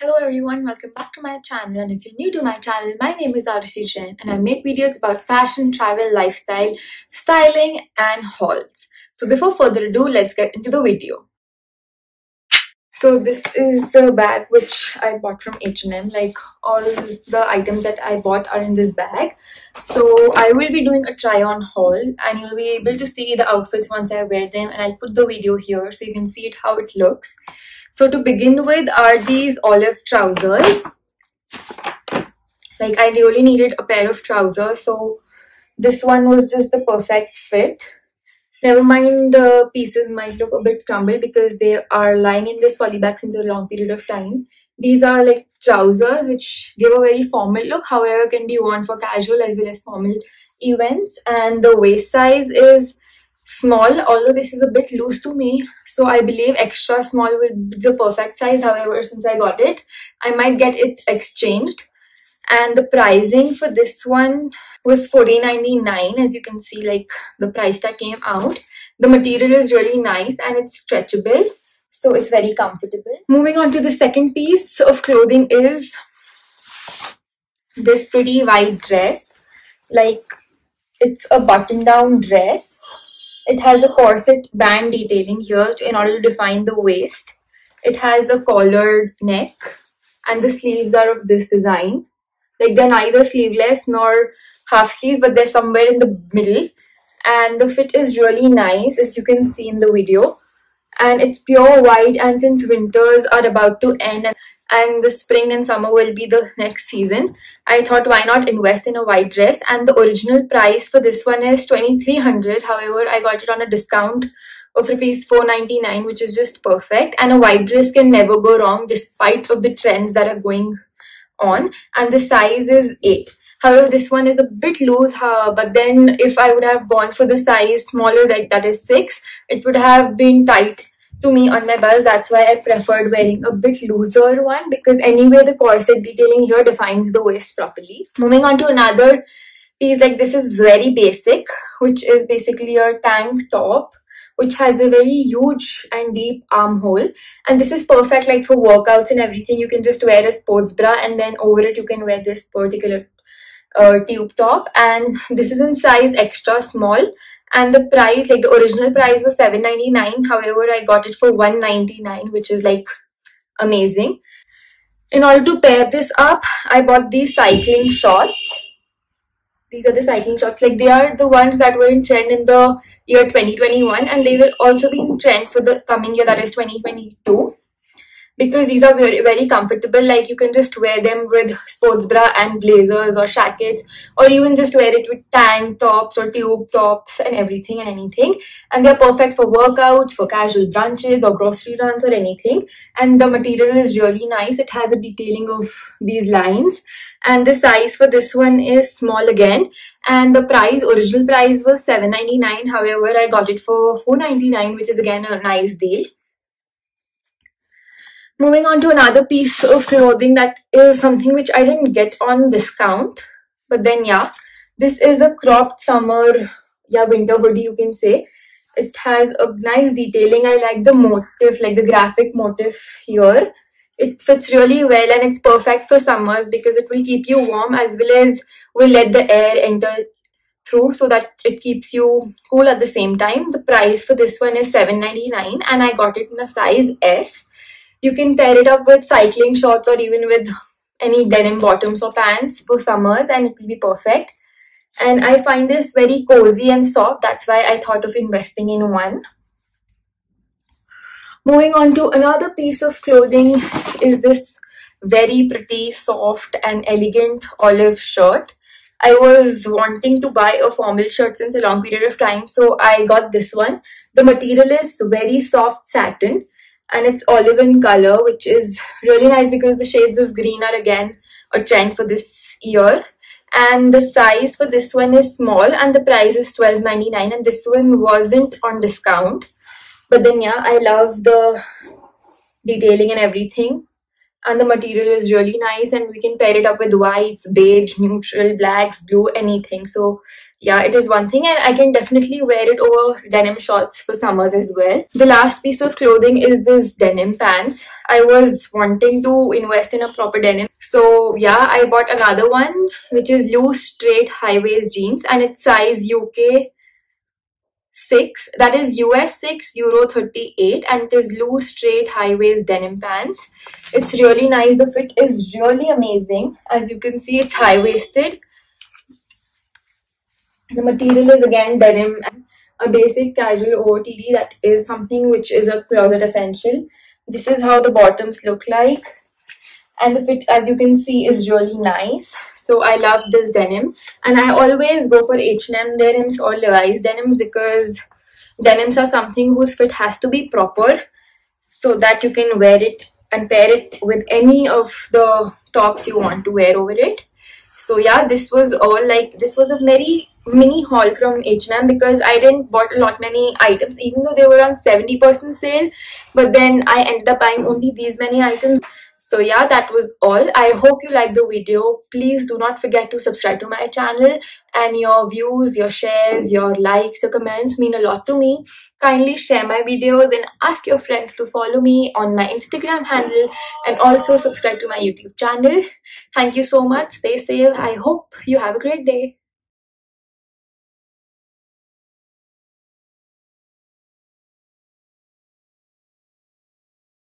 Hello everyone, welcome back to my channel and if you're new to my channel, my name is Aarushi Jain and I make videos about fashion, travel, lifestyle, styling and hauls. So before further ado, let's get into the video. So this is the bag which I bought from H&M. Like all the items that I bought are in this bag. So I will be doing a try on haul and you'll be able to see the outfits once I wear them and I'll put the video here so you can see it how it looks. So to begin with are these olive trousers. Like I really needed a pair of trousers. So this one was just the perfect fit. Never mind the pieces might look a bit crumbled because they are lying in this polybag since a long period of time. These are like trousers which give a very formal look however can be worn for casual as well as formal events. And the waist size is small although this is a bit loose to me so i believe extra small will be the perfect size. However since i got it i might get it exchanged and the pricing for this one was 14.99 as you can see like the price tag came out the material is really nice and it's stretchable so it's very comfortable moving on to the second piece of clothing is this pretty white dress like it's a button down dress it has a corset band detailing here in order to define the waist. It has a collared neck and the sleeves are of this design. Like they're neither sleeveless nor half sleeves, but they're somewhere in the middle. And the fit is really nice as you can see in the video. And it's pure white and since winters are about to end and the spring and summer will be the next season. I thought why not invest in a white dress and the original price for this one is 2300 however I got it on a discount of rupees 499 which is just perfect and a white dress can never go wrong despite of the trends that are going on and the size is 8 however this one is a bit loose uh, but then if I would have gone for the size smaller like that is 6 it would have been tight to me on my bust. That's why I preferred wearing a bit looser one because anyway the corset detailing here defines the waist properly. Moving on to another piece like this is very basic which is basically your tank top which has a very huge and deep armhole. And this is perfect like for workouts and everything. You can just wear a sports bra and then over it you can wear this particular uh, tube top. And this is in size extra small. And the price like the original price was 7.99 however i got it for 1.99 which is like amazing. In order to pair this up i bought these cycling shorts these are the cycling shorts like they are the ones that were in trend in the year 2021 and they will also be in trend for the coming year that is 2022 because these are very very comfortable like you can just wear them with sports bra and blazers or shackets or even just wear it with tank tops or tube tops and everything and anything. And they're perfect for workouts for casual brunches or grocery runs or anything. And the material is really nice. It has a detailing of these lines. And the size for this one is small again. And the price original price was 7.99 however i got it for 4.99 which is again a nice deal Moving on to another piece of clothing that is something which I didn't get on discount. But then yeah, this is a cropped summer, yeah, winter hoodie you can say. It has a nice detailing. I like the motif, like the graphic motif here. It fits really well and it's perfect for summers because it will keep you warm as well as will let the air enter through so that it keeps you cool at the same time. The price for this one is 7.99 and I got it in a size S you can pair it up with cycling shorts or even with any denim bottoms or pants for summers and it will be perfect. And I find this very cozy and soft. That's why I thought of investing in one. Moving on to another piece of clothing is this very pretty, soft and elegant olive shirt. I was wanting to buy a formal shirt since a long period of time. So I got this one. The material is very soft satin and it's olive in color which is really nice because the shades of green are again a trend for this year. And the size for this one is small and the price is 12.99 and this one wasn't on discount. But then yeah i love the detailing and everything. And the material is really nice and we can pair it up with whites beige neutral blacks blue anything. So yeah, it is one thing, and I can definitely wear it over denim shorts for summers as well. The last piece of clothing is this denim pants. I was wanting to invest in a proper denim, so yeah, I bought another one which is loose, straight, high waist jeans, and it's size UK 6 that is US 6 Euro 38 and it is loose straight high waist denim pants. It's really nice. The fit is really amazing. As you can see it's high waisted the material is again denim a basic casual OOTD that is something which is a closet essential. This is how the bottoms look like. And the fit as you can see is really nice. So I love this denim. And I always go for H&M denims or Levi's denims because denims are something whose fit has to be proper so that you can wear it and pair it with any of the tops you want to wear over it so yeah this was all like this was a very mini haul from H&M because I didn't bought a lot many items even though they were on 70% sale but then I ended up buying only these many items so yeah that was all. I hope you liked the video. Please do not forget to subscribe to my channel and your views your shares your likes your comments mean a lot to me. Kindly share my videos and ask your friends to follow me on my instagram handle and also subscribe to my youtube channel. Thank you so much. Stay safe. I hope you have a great day